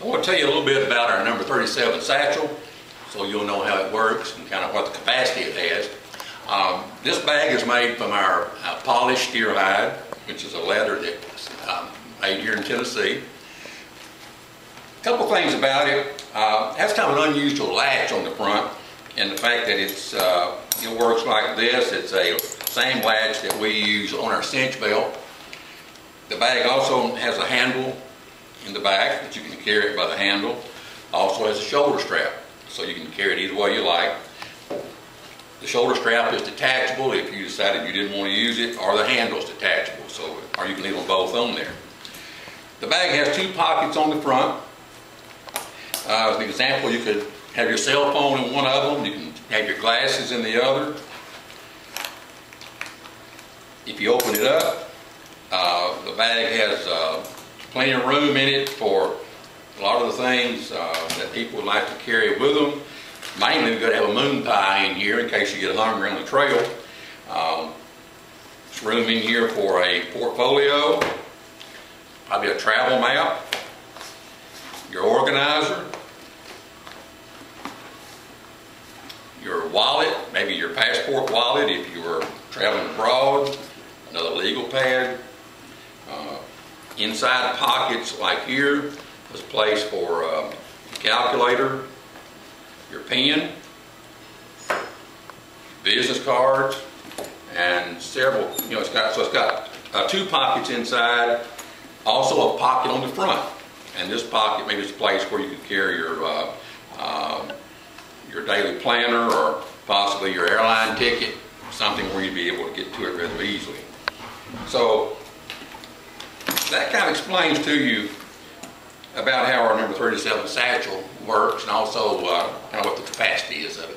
I want to tell you a little bit about our number 37 satchel, so you'll know how it works and kind of what the capacity it has. Um, this bag is made from our uh, polished steer hide, which is a leather that's um, made here in Tennessee. A couple things about it. Uh, has kind of an unusual latch on the front, and the fact that it's uh, it works like this. It's a same latch that we use on our cinch belt. The bag also has a handle in the back that you can carry it by the handle. Also has a shoulder strap, so you can carry it either way you like. The shoulder strap is detachable if you decided you didn't want to use it, or the handle is detachable, so or you can leave them both on there. The bag has two pockets on the front. Uh, as an example, you could have your cell phone in one of them, you can have your glasses in the other. If you open it up, uh, the bag has uh, plenty of room in it for a lot of the things uh, that people would like to carry with them. Mainly, we've got to have a moon pie in here in case you get hungry on the trail. Um, there's room in here for a portfolio, probably a travel map, your organizer, your wallet, maybe your passport wallet if you were traveling abroad, another legal pad. Uh, inside pockets like here is a place for a calculator, your pen, business cards, and several, you know, it's got, so it's got uh, two pockets inside, also a pocket on the front. And this pocket maybe is a place where you could carry your, uh, um, your daily planner or possibly your airline ticket, something where you'd be able to get to it rather easily. So that kind of explains to you about how our number 37 satchel works and also uh, kind of what the capacity is of it.